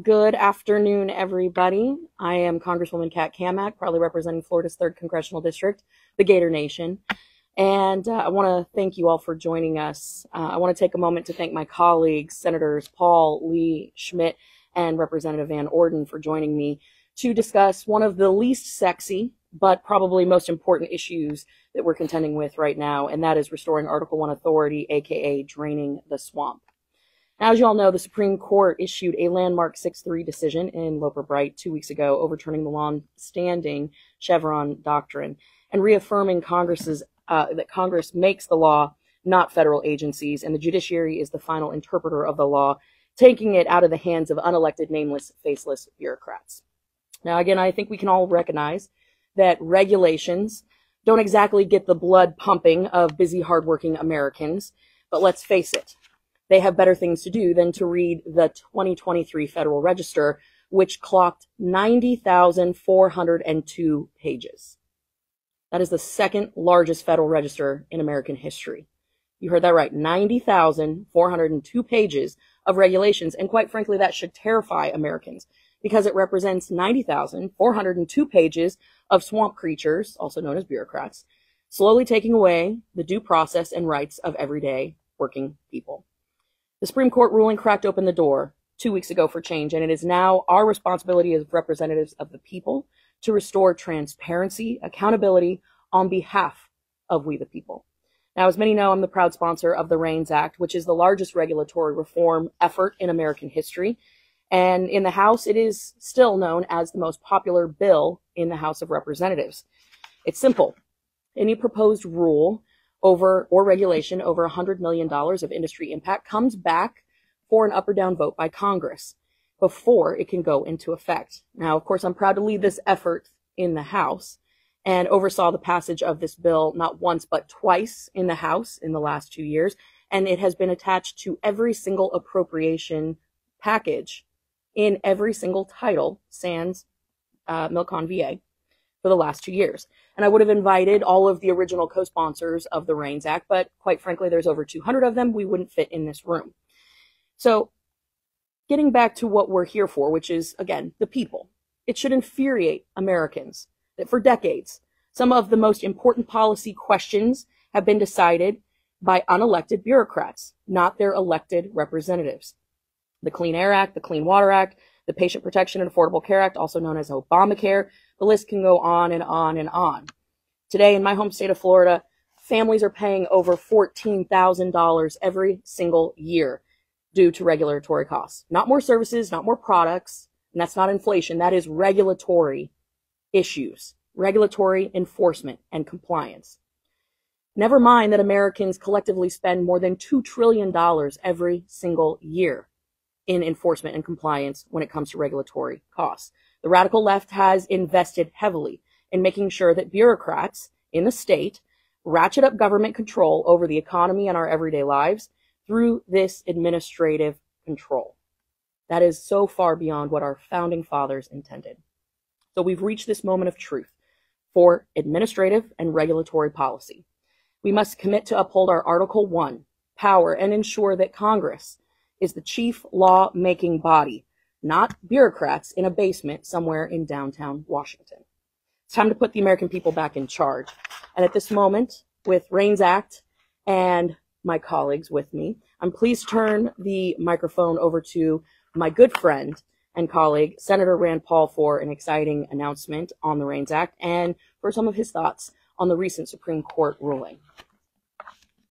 Good afternoon, everybody. I am Congresswoman Kat Cammack, proudly representing Florida's 3rd Congressional District, the Gator Nation. And uh, I want to thank you all for joining us. Uh, I want to take a moment to thank my colleagues, Senators Paul, Lee, Schmitt, and Representative Van Orden for joining me to discuss one of the least sexy, but probably most important issues that we're contending with right now, and that is restoring Article 1 authority, aka draining the swamp. As you all know, the Supreme Court issued a landmark 6-3 decision in Loper Bright two weeks ago, overturning the long-standing Chevron doctrine and reaffirming Congress's uh, that Congress makes the law, not federal agencies, and the judiciary is the final interpreter of the law, taking it out of the hands of unelected, nameless, faceless bureaucrats. Now, again, I think we can all recognize that regulations don't exactly get the blood pumping of busy, hardworking Americans, but let's face it, they have better things to do than to read the 2023 Federal Register, which clocked 90,402 pages. That is the second largest Federal Register in American history. You heard that right. 90,402 pages of regulations. And quite frankly, that should terrify Americans because it represents 90,402 pages of swamp creatures, also known as bureaucrats, slowly taking away the due process and rights of everyday working people. The Supreme Court ruling cracked open the door two weeks ago for change, and it is now our responsibility as representatives of the people to restore transparency, accountability on behalf of we the people. Now, as many know, I'm the proud sponsor of the REINS Act, which is the largest regulatory reform effort in American history. And in the House, it is still known as the most popular bill in the House of Representatives. It's simple. Any proposed rule over or regulation over $100 million of industry impact comes back for an up or down vote by Congress before it can go into effect. Now, of course, I'm proud to lead this effort in the House and oversaw the passage of this bill not once, but twice in the House in the last two years. And it has been attached to every single appropriation package in every single title, sans uh, Milcon VA, for the last two years. And I would have invited all of the original co-sponsors of the REINS Act, but quite frankly, there's over 200 of them. We wouldn't fit in this room. So getting back to what we're here for, which is, again, the people. It should infuriate Americans that for decades, some of the most important policy questions have been decided by unelected bureaucrats, not their elected representatives. The Clean Air Act, the Clean Water Act, the Patient Protection and Affordable Care Act, also known as Obamacare. The list can go on and on and on. Today in my home state of Florida, families are paying over $14,000 every single year due to regulatory costs. Not more services, not more products, and that's not inflation. That is regulatory issues, regulatory enforcement and compliance. Never mind that Americans collectively spend more than $2 trillion every single year in enforcement and compliance when it comes to regulatory costs. The radical left has invested heavily in making sure that bureaucrats in the state ratchet up government control over the economy and our everyday lives through this administrative control. That is so far beyond what our founding fathers intended. So we've reached this moment of truth for administrative and regulatory policy. We must commit to uphold our Article 1 power and ensure that Congress is the chief law making body, not bureaucrats in a basement somewhere in downtown Washington. It's time to put the American people back in charge. And at this moment, with REINS Act and my colleagues with me. I'm pleased to turn the microphone over to my good friend and colleague, Senator Rand Paul, for an exciting announcement on the REINS Act and for some of his thoughts on the recent Supreme Court ruling.